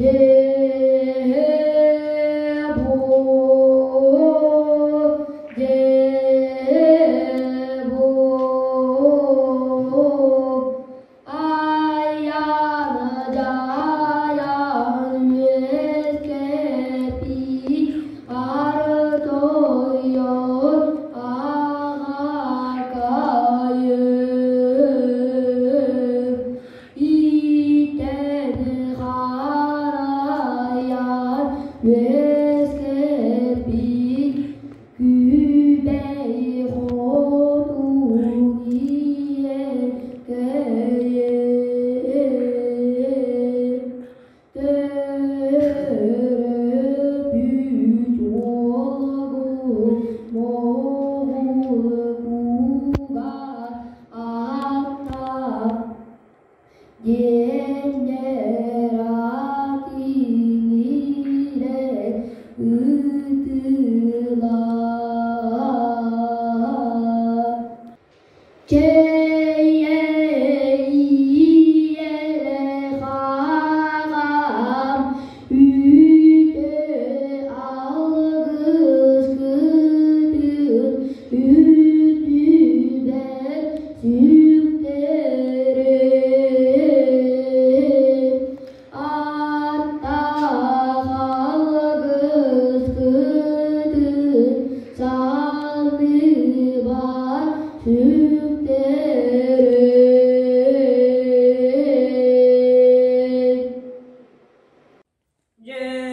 Yay! Yeah.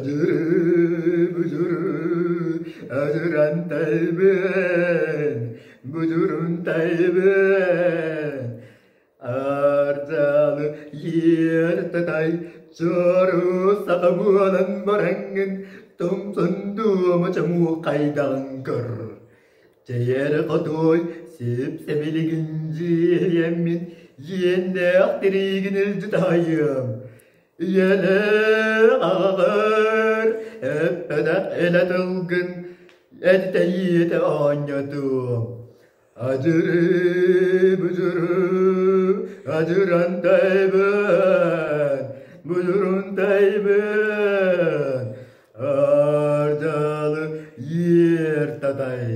Ödürü büdürü ödüren teybin büdürün teybin Ardalı yer tatay çoru sakamualan barangin tum sundu çamu kaydan kır Ceyer kodoy sip sebeliginci yemin yende aktirigin tutayım Yele ağır Öppedak ele tılgın Edteyite anyadım Acırı bücürü Acıran teyben Bücürün teyben Ardalı yer tatay